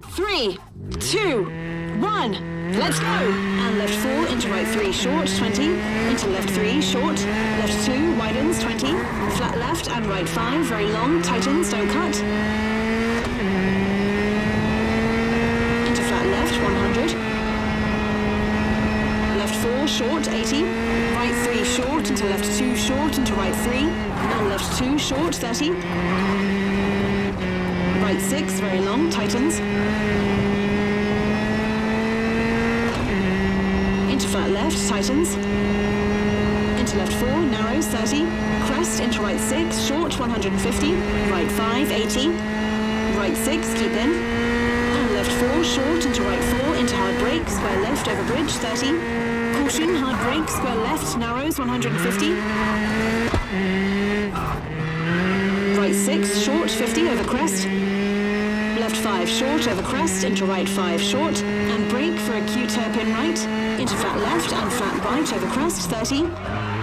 Three, two, one. Let's go. And left four into right three short, 20. Into left three short. Left two widens, 20. Flat left and right five, very long. Tightens, don't cut. Into flat left, 100. Left four short, 80. Right three short into left two short into right three. And left two short, 30. Right six, very long, tightens. Into flat left, tightens. Into left four, narrows, 30. Crest into right six, short, 150. Right five, 80. Right six, keep in. And left four, short into right four, into hard brake, square left over bridge, 30. Caution, hard brake, square left, narrows, 150. Short, 50 over crest. Left five, short over crest, into right five, short. And brake for acute hairpin right. Into flat left and flat right over crest, 30. Caution, clinks, 30. Acute hairpin left, 30.